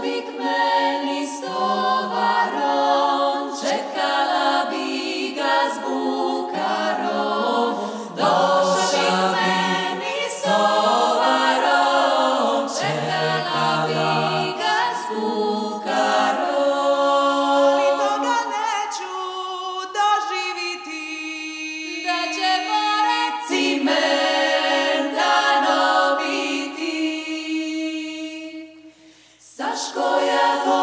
by k taškoje to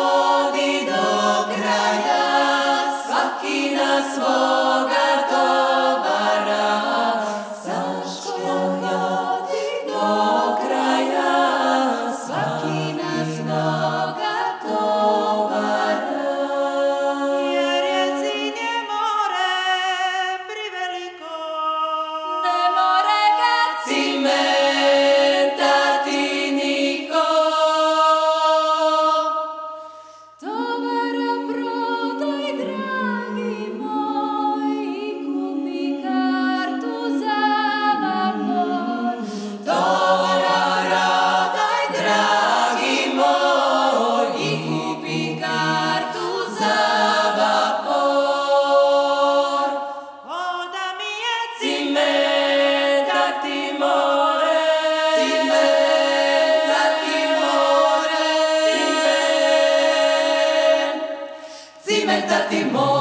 Libertad timón.